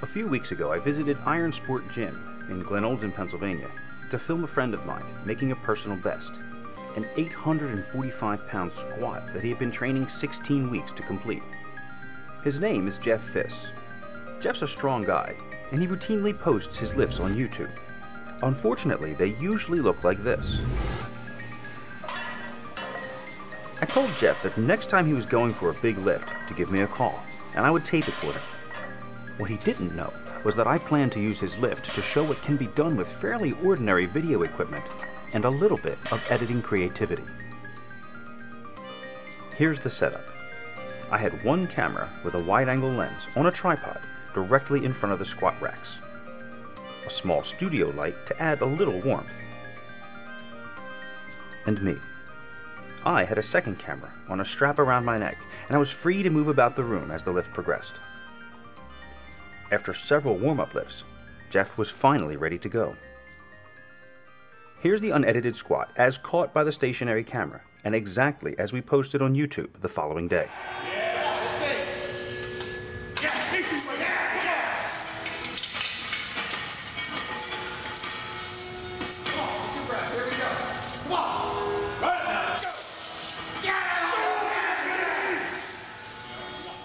A few weeks ago, I visited Iron Sport Gym in Glenolden, Pennsylvania, to film a friend of mine making a personal best an 845 pound squat that he had been training 16 weeks to complete. His name is Jeff Fiss. Jeff's a strong guy, and he routinely posts his lifts on YouTube. Unfortunately, they usually look like this. I told Jeff that the next time he was going for a big lift to give me a call, and I would tape it for him. What he didn't know was that I planned to use his lift to show what can be done with fairly ordinary video equipment and a little bit of editing creativity. Here's the setup. I had one camera with a wide-angle lens on a tripod directly in front of the squat racks. A small studio light to add a little warmth. And me. I had a second camera on a strap around my neck, and I was free to move about the room as the lift progressed. After several warm-up lifts, Jeff was finally ready to go. Here's the unedited squat as caught by the stationary camera, and exactly as we posted on YouTube the following day.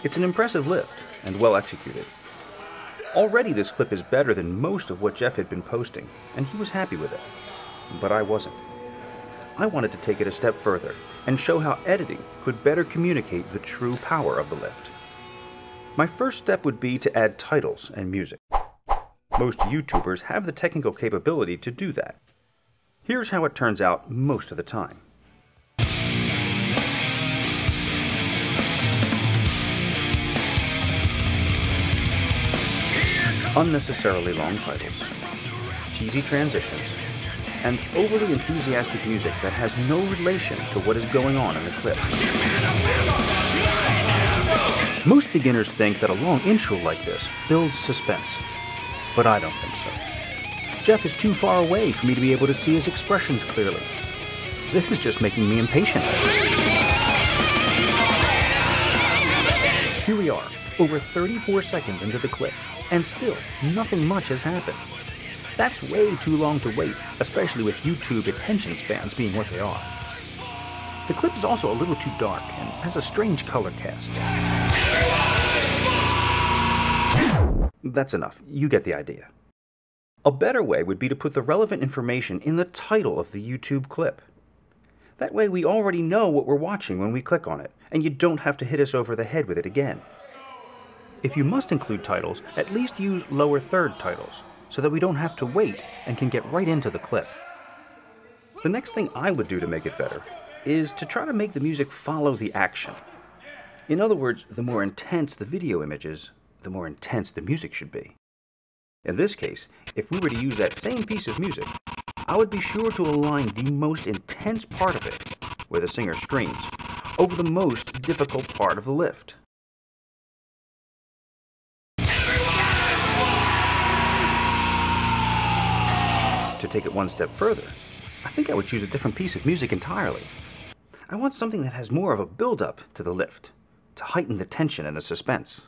It's an impressive lift and well executed. Already this clip is better than most of what Jeff had been posting, and he was happy with it but I wasn't. I wanted to take it a step further and show how editing could better communicate the true power of the lift. My first step would be to add titles and music. Most YouTubers have the technical capability to do that. Here's how it turns out most of the time. Unnecessarily long titles, cheesy transitions, and overly enthusiastic music that has no relation to what is going on in the clip. Most beginners think that a long intro like this builds suspense, but I don't think so. Jeff is too far away for me to be able to see his expressions clearly. This is just making me impatient. Here we are, over 34 seconds into the clip, and still nothing much has happened. That's way too long to wait, especially with YouTube attention spans being what they are. The clip is also a little too dark and has a strange color cast. That's enough. You get the idea. A better way would be to put the relevant information in the title of the YouTube clip. That way we already know what we're watching when we click on it, and you don't have to hit us over the head with it again. If you must include titles, at least use lower third titles so that we don't have to wait and can get right into the clip. The next thing I would do to make it better is to try to make the music follow the action. In other words, the more intense the video image is, the more intense the music should be. In this case, if we were to use that same piece of music, I would be sure to align the most intense part of it, where the singer screams, over the most difficult part of the lift. Take it one step further, I think I would choose a different piece of music entirely. I want something that has more of a build-up to the lift, to heighten the tension and the suspense.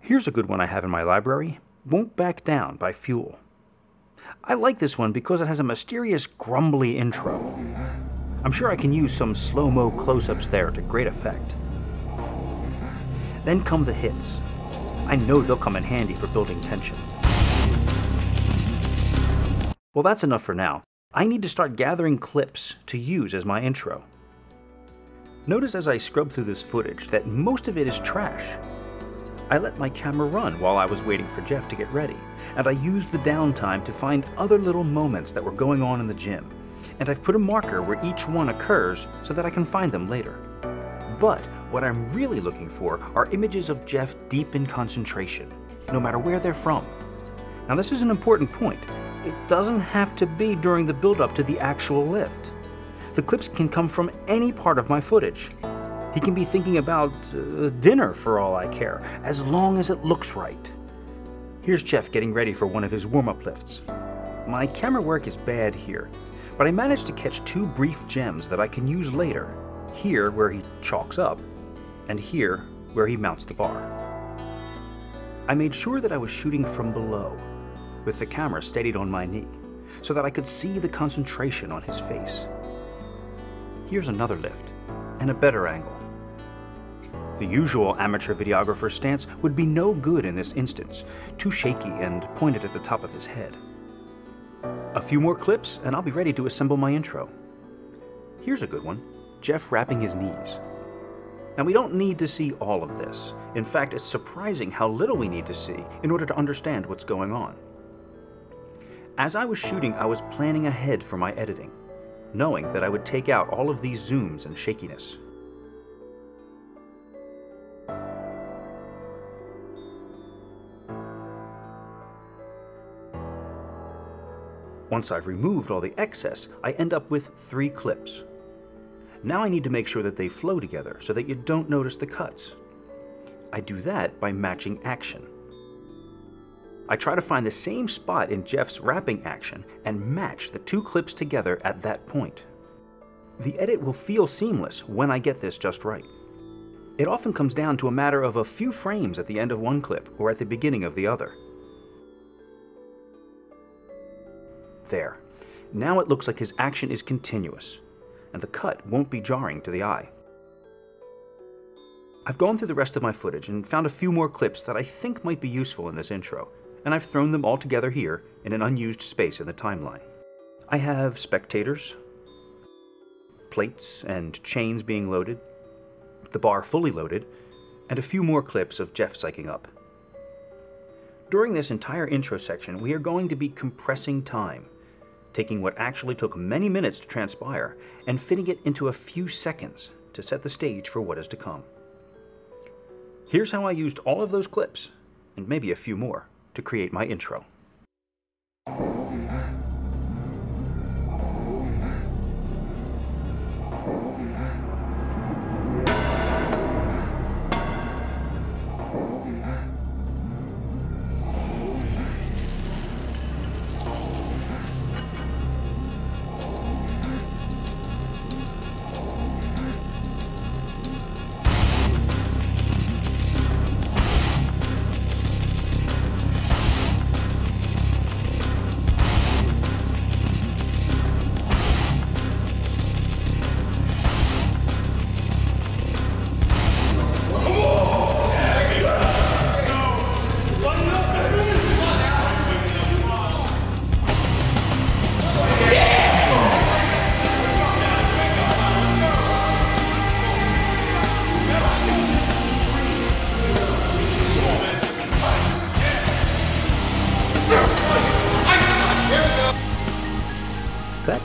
Here's a good one I have in my library, Won't Back Down by Fuel. I like this one because it has a mysterious grumbly intro. I'm sure I can use some slow-mo close-ups there to great effect. Then come the hits. I know they'll come in handy for building tension. Well, that's enough for now. I need to start gathering clips to use as my intro. Notice as I scrub through this footage that most of it is trash. I let my camera run while I was waiting for Jeff to get ready, and I used the downtime to find other little moments that were going on in the gym, and I've put a marker where each one occurs so that I can find them later. But what I'm really looking for are images of Jeff deep in concentration, no matter where they're from. Now this is an important point it doesn't have to be during the build-up to the actual lift. The clips can come from any part of my footage. He can be thinking about uh, dinner for all I care, as long as it looks right. Here's Jeff getting ready for one of his warm-up lifts. My camera work is bad here, but I managed to catch two brief gems that I can use later. Here where he chalks up, and here where he mounts the bar. I made sure that I was shooting from below, with the camera steadied on my knee, so that I could see the concentration on his face. Here's another lift, and a better angle. The usual amateur videographer stance would be no good in this instance, too shaky and pointed at the top of his head. A few more clips, and I'll be ready to assemble my intro. Here's a good one Jeff wrapping his knees. Now, we don't need to see all of this. In fact, it's surprising how little we need to see in order to understand what's going on. As I was shooting, I was planning ahead for my editing, knowing that I would take out all of these zooms and shakiness. Once I've removed all the excess, I end up with three clips. Now I need to make sure that they flow together so that you don't notice the cuts. I do that by matching action. I try to find the same spot in Jeff's wrapping action and match the two clips together at that point. The edit will feel seamless when I get this just right. It often comes down to a matter of a few frames at the end of one clip or at the beginning of the other. There. Now it looks like his action is continuous, and the cut won't be jarring to the eye. I've gone through the rest of my footage and found a few more clips that I think might be useful in this intro, and I've thrown them all together here in an unused space in the timeline. I have spectators, plates and chains being loaded, the bar fully loaded, and a few more clips of Jeff psyching up. During this entire intro section, we are going to be compressing time taking what actually took many minutes to transpire and fitting it into a few seconds to set the stage for what is to come. Here's how I used all of those clips, and maybe a few more, to create my intro.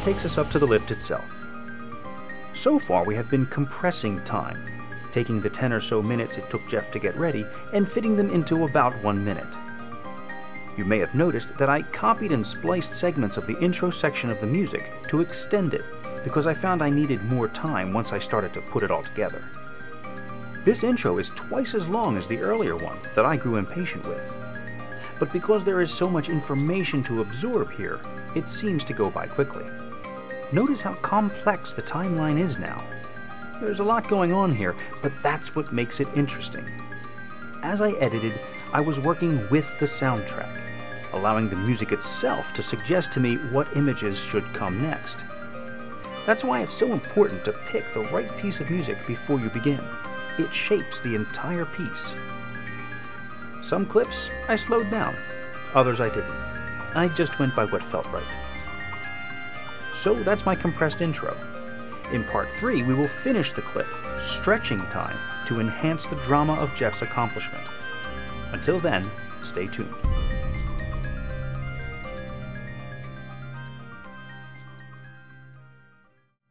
Takes us up to the lift itself. So far, we have been compressing time, taking the 10 or so minutes it took Jeff to get ready and fitting them into about one minute. You may have noticed that I copied and spliced segments of the intro section of the music to extend it because I found I needed more time once I started to put it all together. This intro is twice as long as the earlier one that I grew impatient with. But because there is so much information to absorb here, it seems to go by quickly. Notice how complex the timeline is now. There's a lot going on here, but that's what makes it interesting. As I edited, I was working with the soundtrack, allowing the music itself to suggest to me what images should come next. That's why it's so important to pick the right piece of music before you begin. It shapes the entire piece. Some clips I slowed down, others I didn't. I just went by what felt right. So that's my compressed intro. In part 3, we will finish the clip, stretching time to enhance the drama of Jeff's accomplishment. Until then, stay tuned.